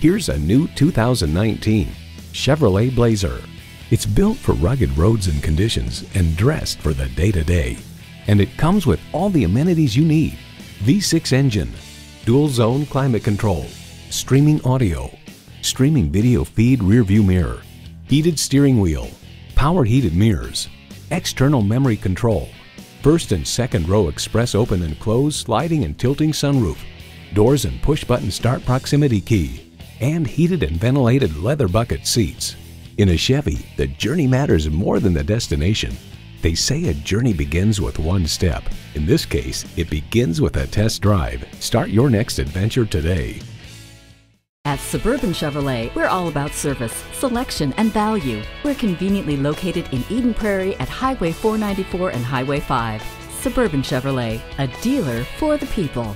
Here's a new 2019 Chevrolet Blazer. It's built for rugged roads and conditions and dressed for the day-to-day. And it comes with all the amenities you need. V6 engine, dual zone climate control, streaming audio, streaming video feed rear view mirror, heated steering wheel, power heated mirrors, external memory control, first and second row express open and close sliding and tilting sunroof, doors and push button start proximity key, and heated and ventilated leather bucket seats. In a Chevy, the journey matters more than the destination. They say a journey begins with one step. In this case, it begins with a test drive. Start your next adventure today. At Suburban Chevrolet, we're all about service, selection, and value. We're conveniently located in Eden Prairie at Highway 494 and Highway 5. Suburban Chevrolet, a dealer for the people.